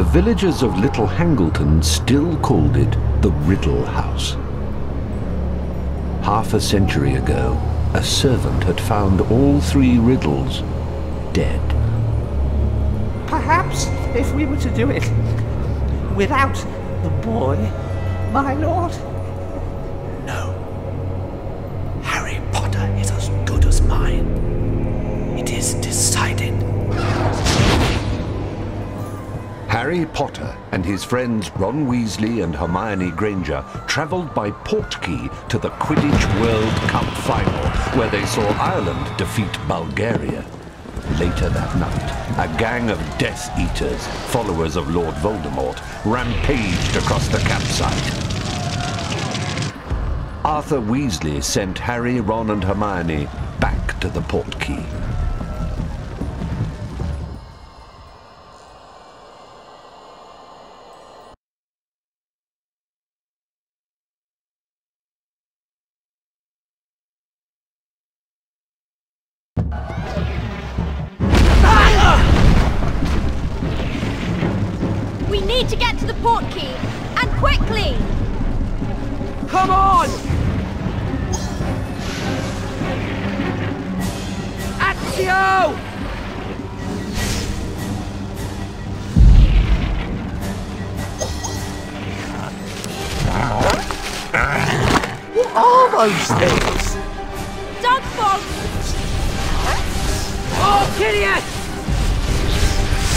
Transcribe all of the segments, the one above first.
the villagers of Little Hangleton still called it the Riddle House. Half a century ago, a servant had found all three riddles dead. Perhaps if we were to do it without the boy, my lord. Harry Potter and his friends Ron Weasley and Hermione Granger travelled by Portkey to the Quidditch World Cup final, where they saw Ireland defeat Bulgaria. Later that night, a gang of Death Eaters, followers of Lord Voldemort, rampaged across the campsite. Arthur Weasley sent Harry, Ron and Hermione back to the Portkey. Come on! Accio! What are those things? Dog fog! Oh, Gideon!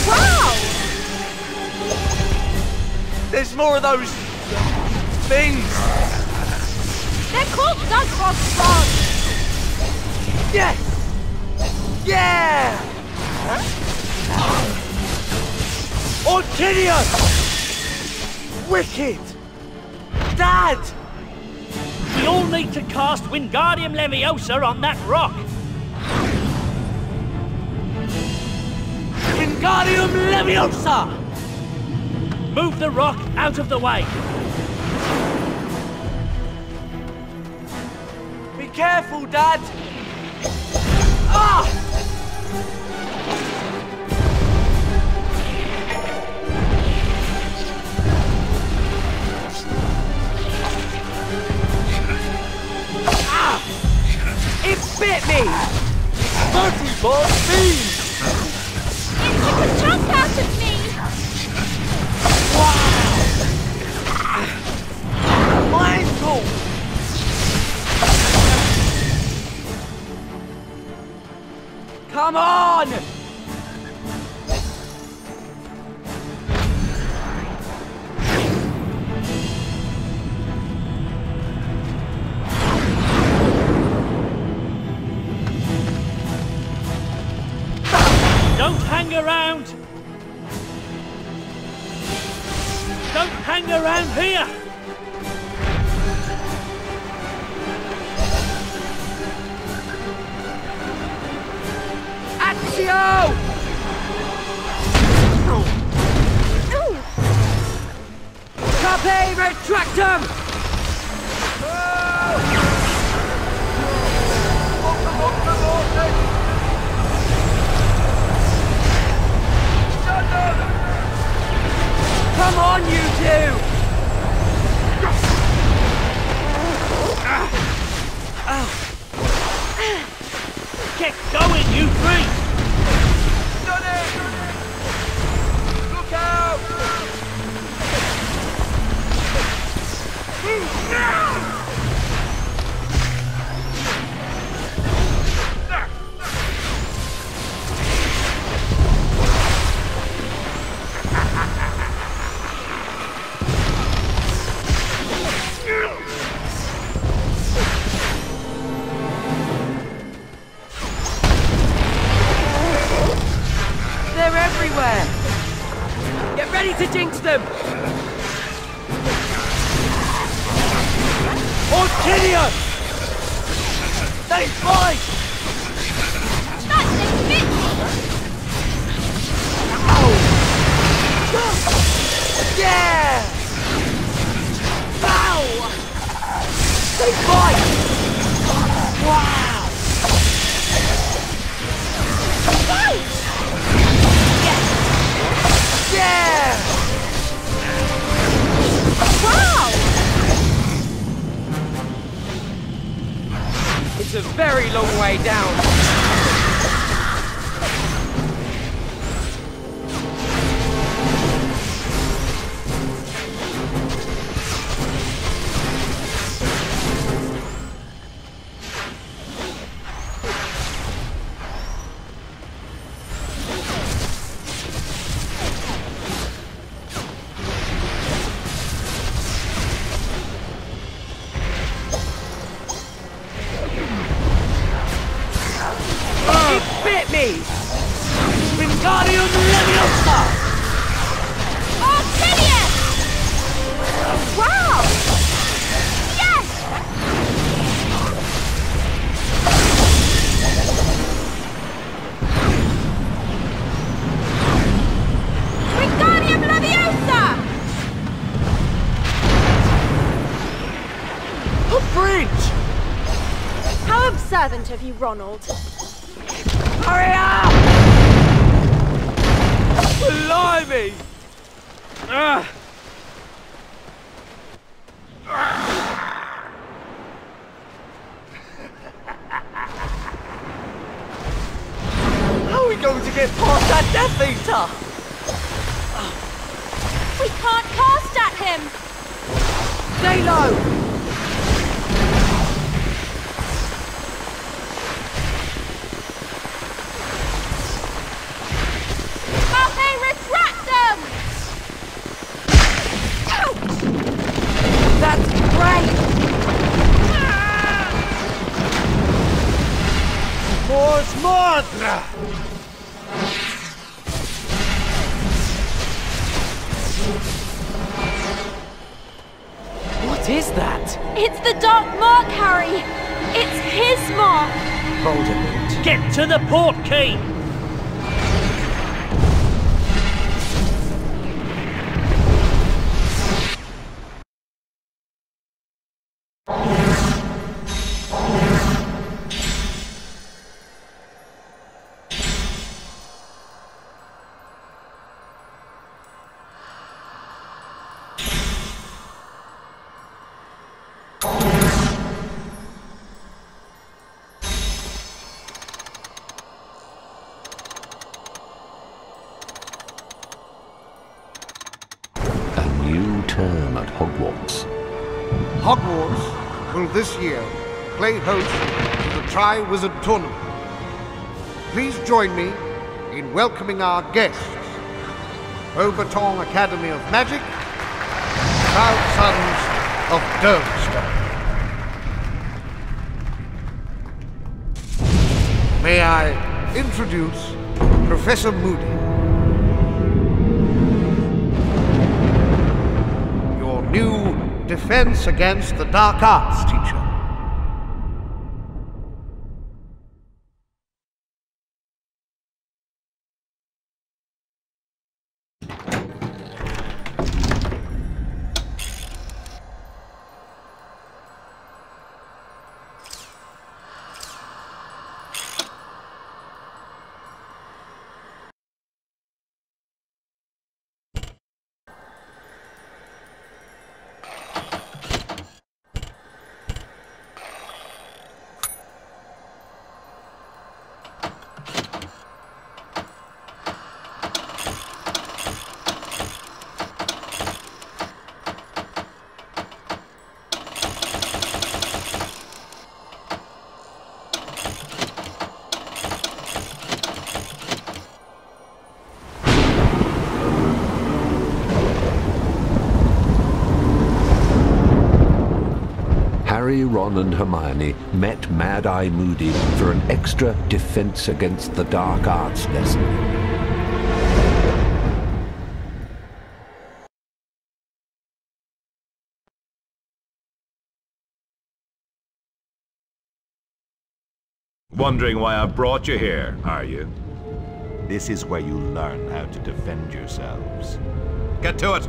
Wow! There's more of those things. They're called dog fog frogs! Yes! Yeah! Orchideous! Wicked! Dad! We all need to cast Wingardium Leviosa on that rock. Wingardium Leviosa! Move the rock out of the way. Careful, Dad! Ah! Ah! It bit me! Dirty ball Come on! Don't hang around. Don't hang around here. They're Ronald. Mors What is that? It's the Dark Mark, Harry! It's his mark! Voldemort. Get to the port key! Play host to the Tri-Wizard Tournament. Please join me in welcoming our guests, Beauxbatons Academy of Magic, proud sons of Durmstrang. May I introduce Professor Moody. Your new defense against the dark arts teacher. Harry, Ron, and Hermione met Mad Eye Moody for an extra defense against the dark arts lesson. Wondering why I brought you here, are you? This is where you learn how to defend yourselves. Get to it!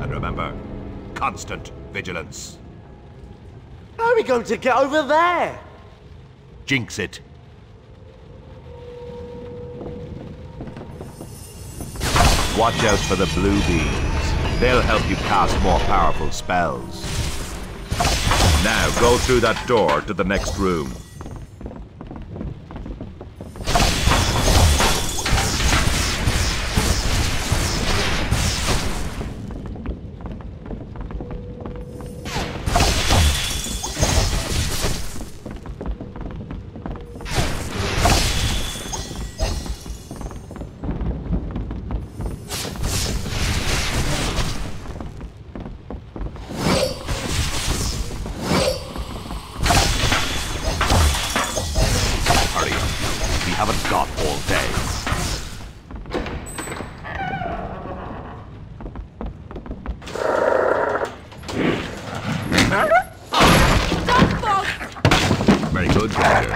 And remember, constant vigilance. How are we going to get over there? Jinx it. Watch out for the blue beams. They'll help you cast more powerful spells. Now go through that door to the next room. Very good, Granger.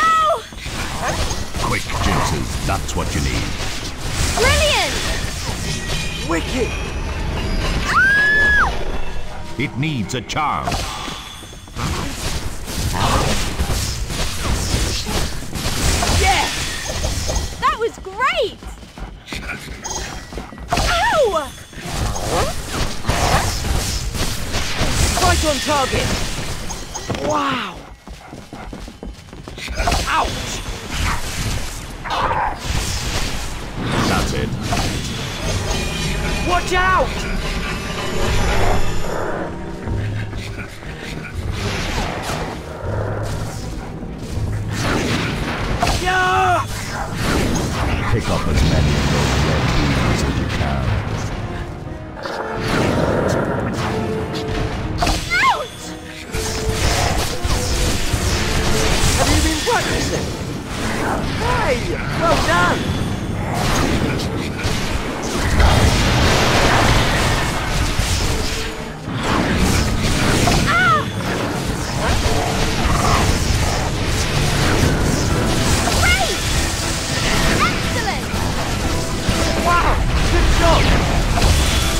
Ow! Quick, Jinxes. That's what you need. Brilliant! Wicked! It needs a charm. Yeah! That was great! Ow! Right on target. Wow.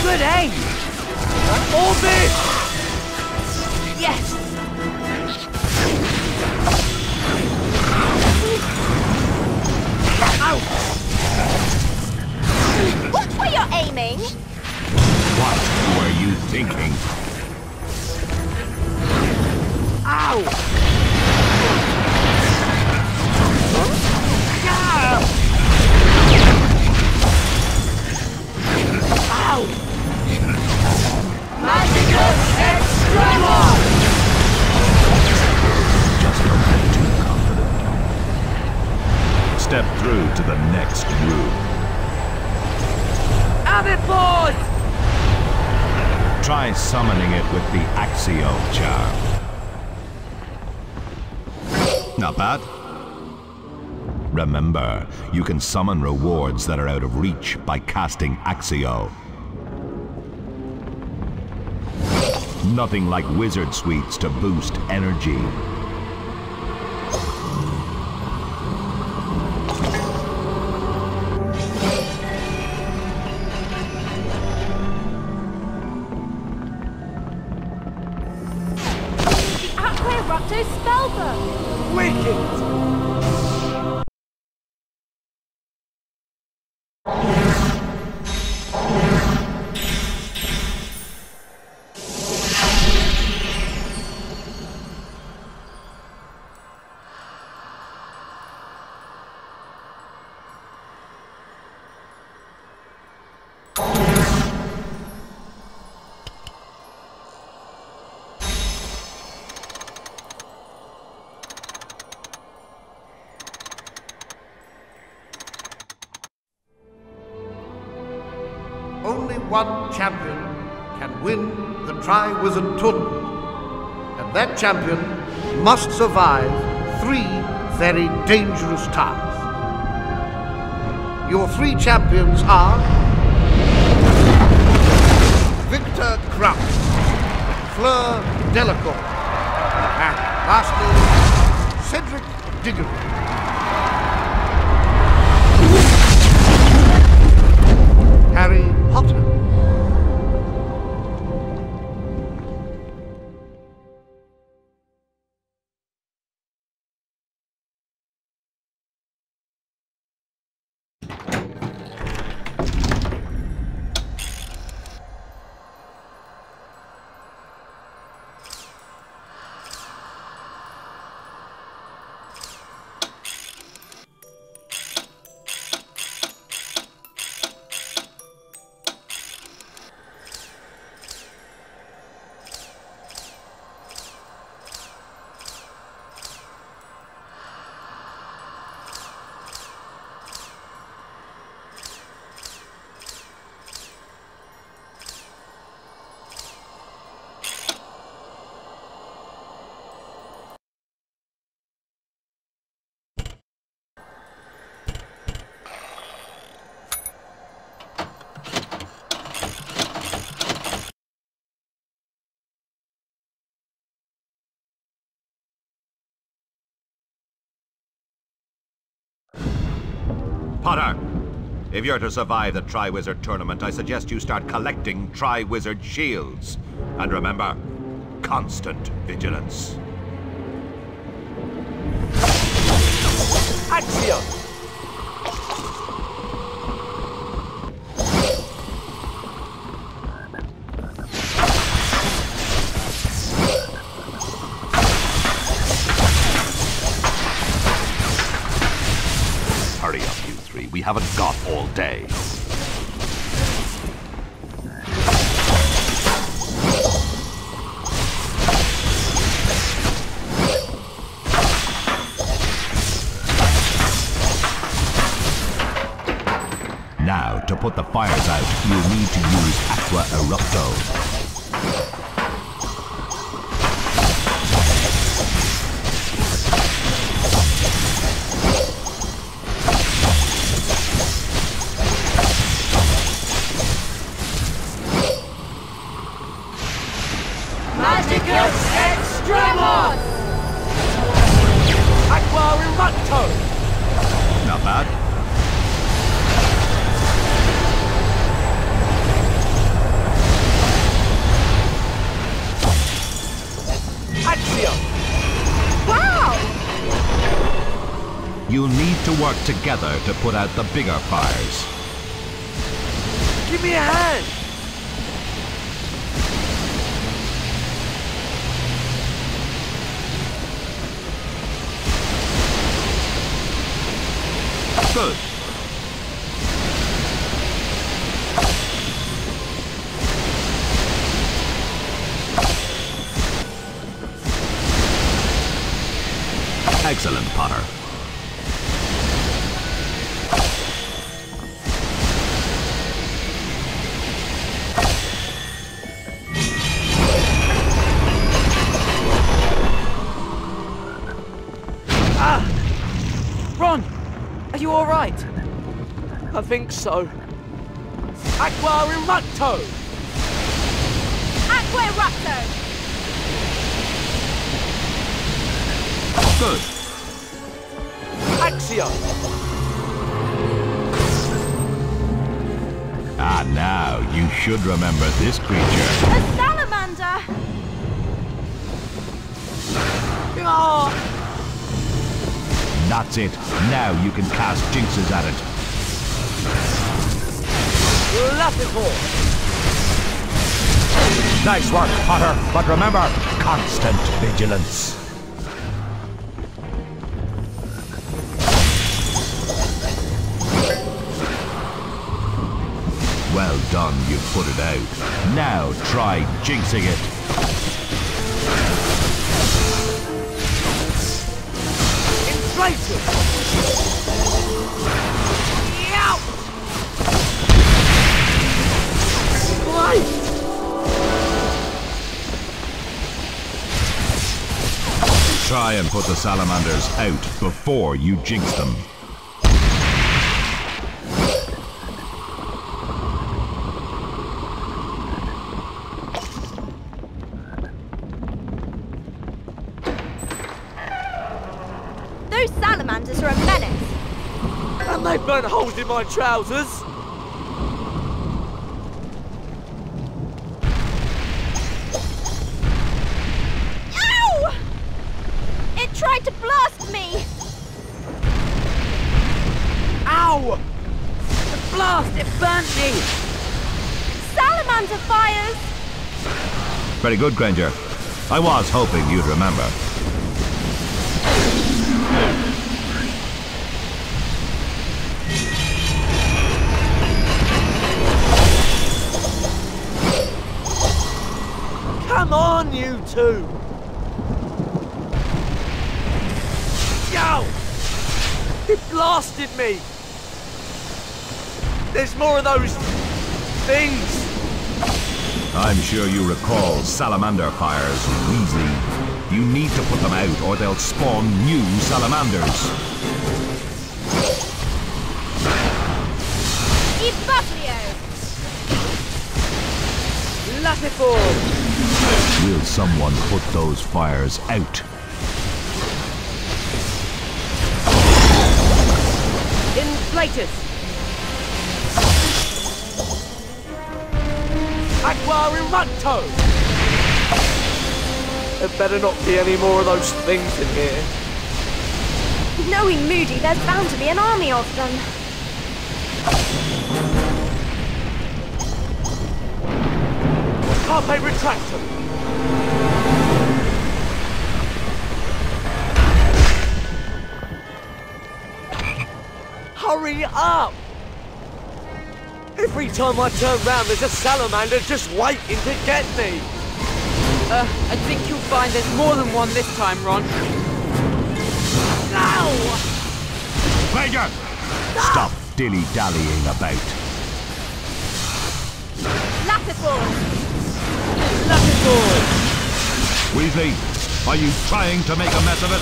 Good aim. Orbit. Yes! Watch where you're aiming! What were you thinking? Ow. Ow. Step through to the next room. It, boys! Try summoning it with the Accio charm. Not bad. Remember, you can summon rewards that are out of reach by casting Accio. Nothing like wizard sweets to boost energy. The Aqua Eructo spellbook! Wicked! Champion can win the Tri-Wizard Tournament. And that champion must survive three very dangerous times. Your three champions are Viktor Krum, Fleur Delacour, and lastly, Cedric Diggory. Harry Potter. Potter, if you're to survive the Triwizard Tournament, I suggest you start collecting Triwizard shields. And remember, constant vigilance. Accio! Haven't got all day. Now, to put the fires out, you'll need to use Aqua Eructo. Together to put out the bigger fires. Give me a hand! Good. Excellent, Potter. Are you alright? I think so. Aqua Eructo! Aqua Eructo! Good. Accio! Ah, now, you should remember this creature. A salamander! Oh! That's it. Now you can cast jinxes at it. Nice work, Potter. But remember, constant vigilance. Well done, you've put it out. Now try jinxing it. Try and put the salamanders out before you jinx them. Those salamanders are a menace. And they burn holes in my trousers! Ow! It tried to blast me! Ow! The blast, it burnt me! Salamander fires! Very good, Granger. I was hoping you'd remember. Come on, you two! Yow! It blasted me! There's more of those things! I'm sure you recall salamander fires, Weasley. You need to put them out or they'll spawn new salamanders. Ebublio! Oh. Latifor! Will someone put those fires out? Inflator! traitors! Aqua Eructo! There better not be any more of those things in here. Knowing Moody, there's bound to be an army of them. Carpe Retractum! Hurry up! Every time I turn round, there's a salamander just waiting to get me! Uh, I think you'll find there's more than one this time, Ron. Ow! Major! Stop dilly-dallying about. Lapithor! Weasley, are you trying to make a mess of it?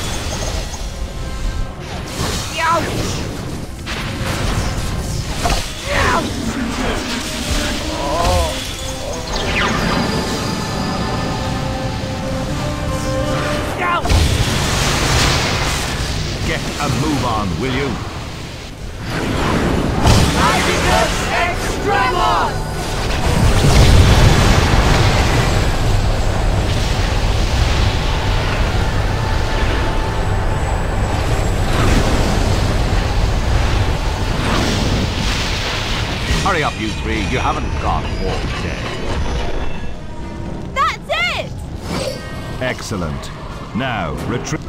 Get a move on, will you? Hurry up, you three. You haven't got all day. That's it! Excellent. Now, retreat.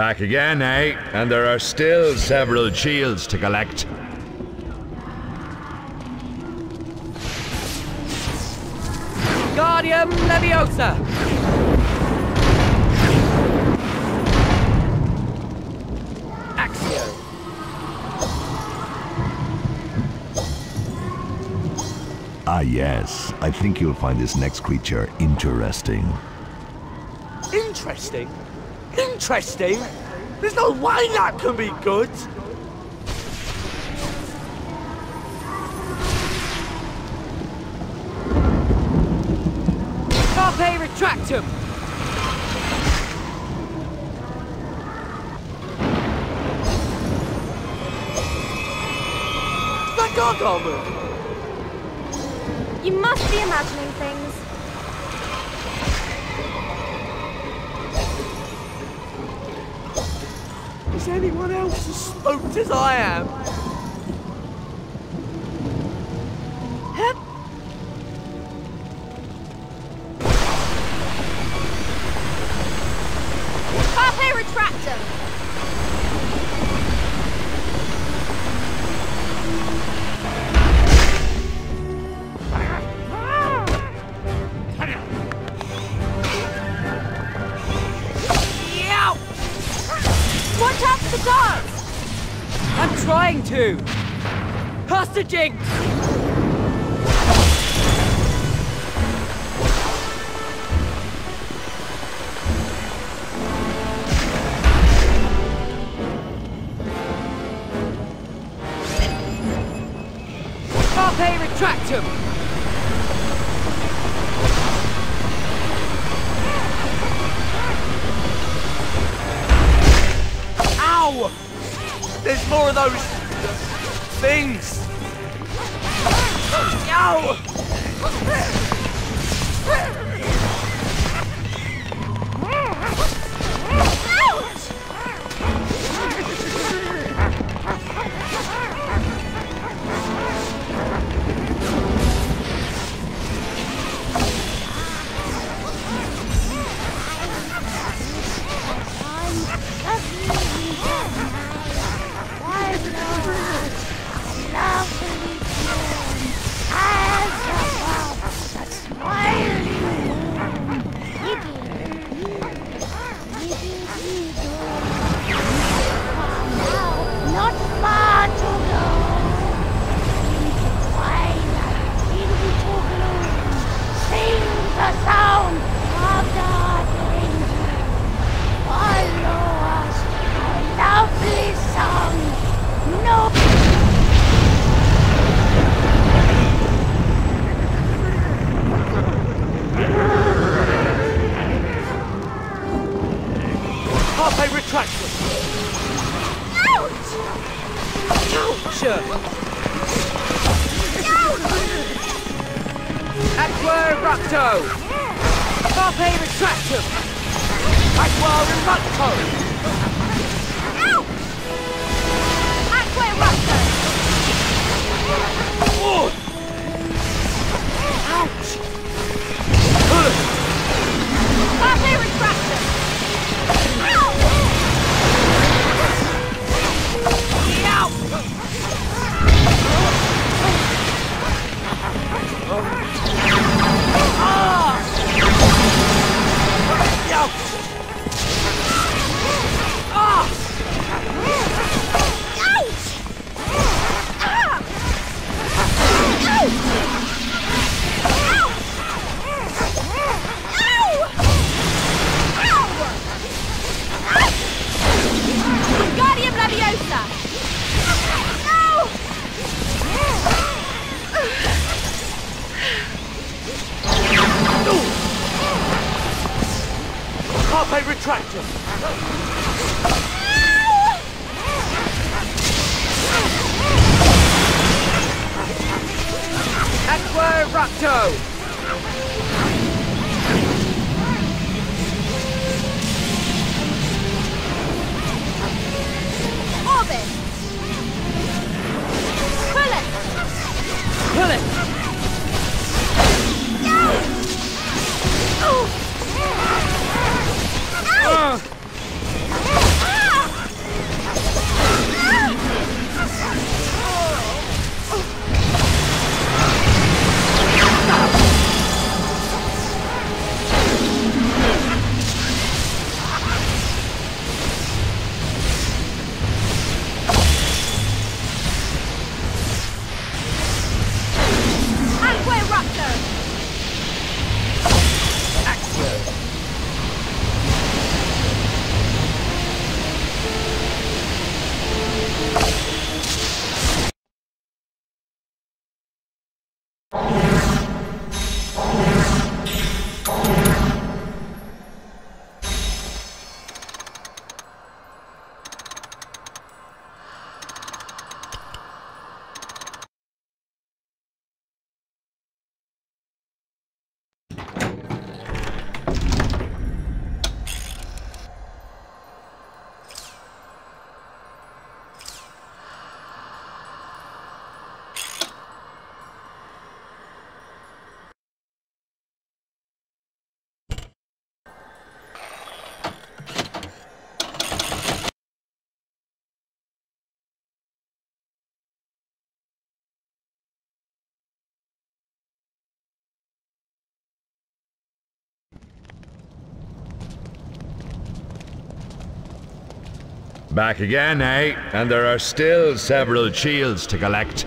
Back again, eh? And there are still several shields to collect. Guardian Leviosa! Accio! Ah, yes. I think you'll find this next creature interesting. Interesting? Interesting? There's no way that can be good! Carpe Retractum! That Gargamel! You must be imagining things. Is anyone else as spooked as I am? Pass Ow! Butt Code! Back again, eh? And there are still several shields to collect.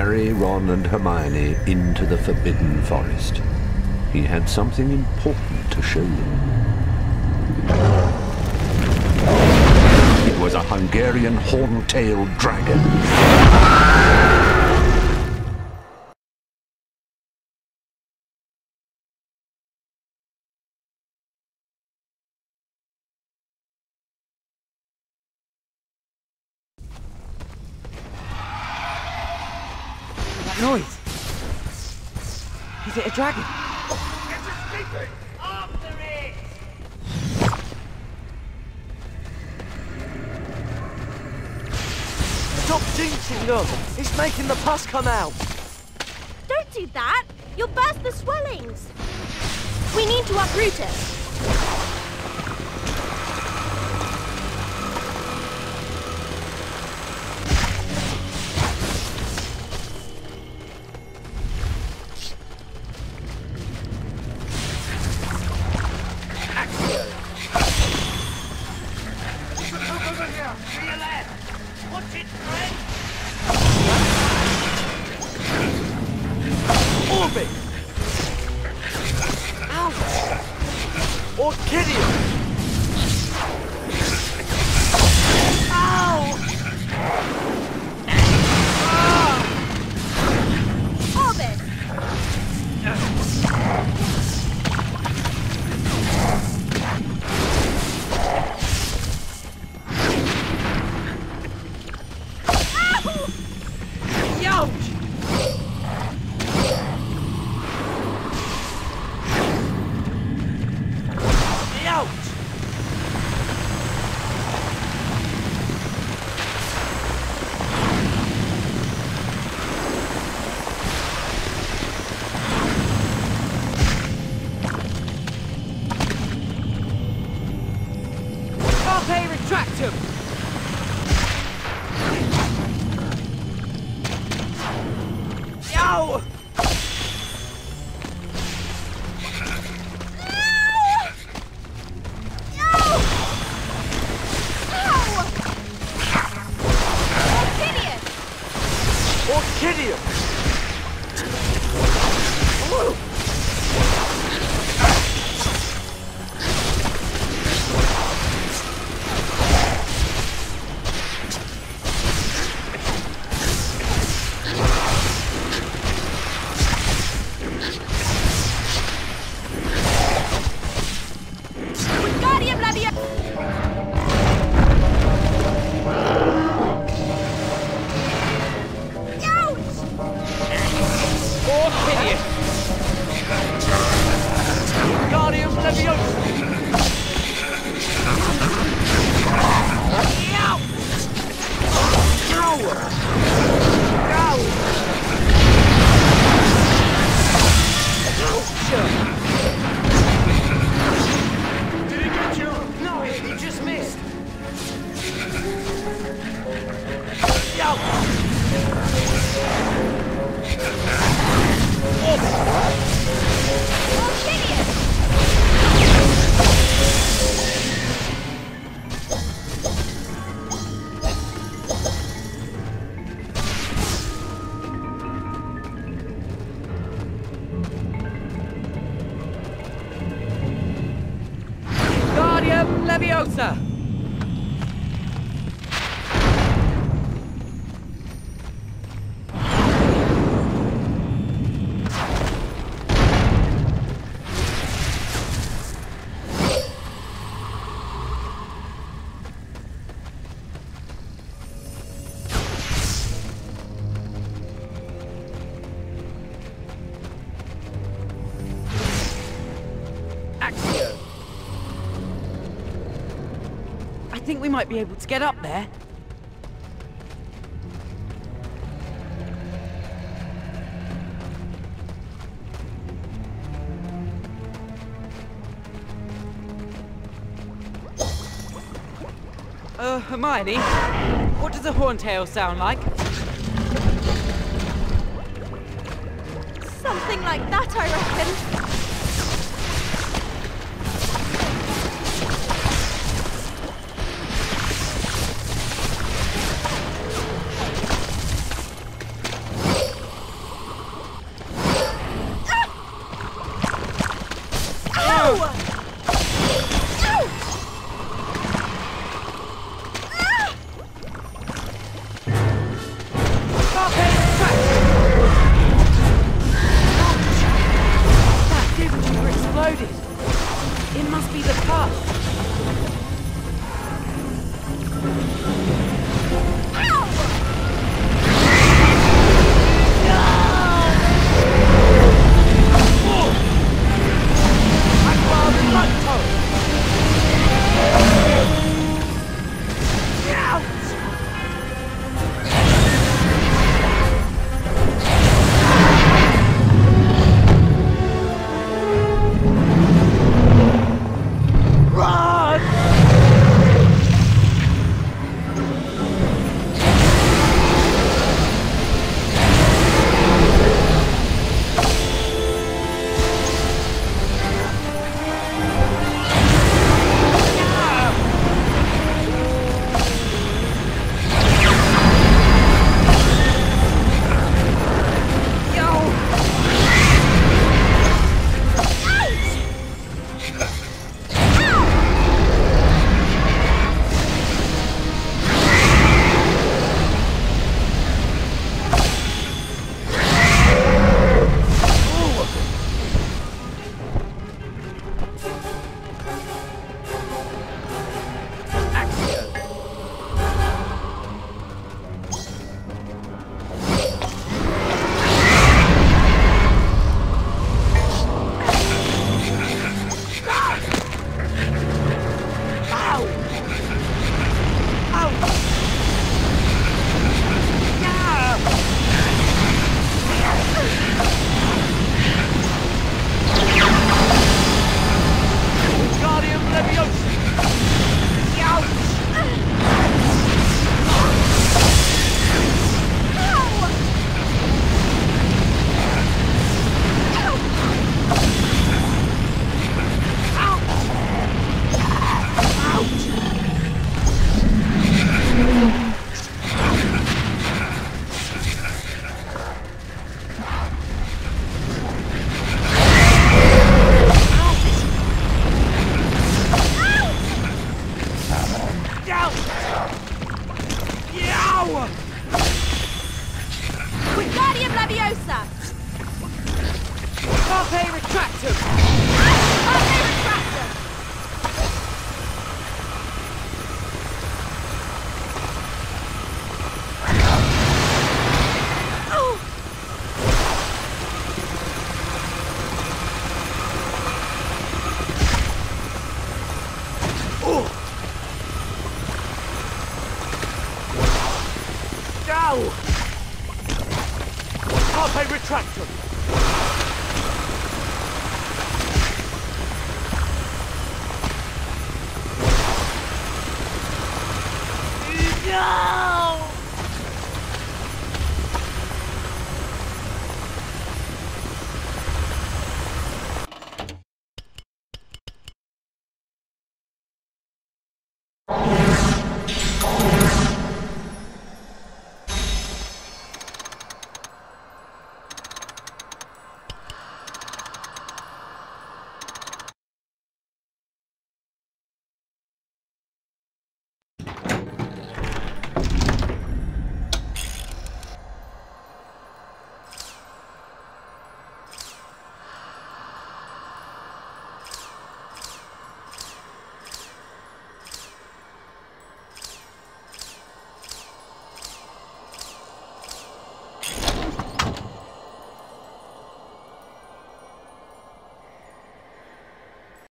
Harry, Ron, and Hermione into the Forbidden Forest. He had something important to show them. It was a Hungarian horn-tailed dragon. Come out! Don't do that! You'll burst the swellings! We need to uproot it. Orbit! Orchideous! Orbit! Wingardium Leviosa! Think we might be able to get up there. Uh, Hermione, what does a horntail sound like? Something like that, I reckon.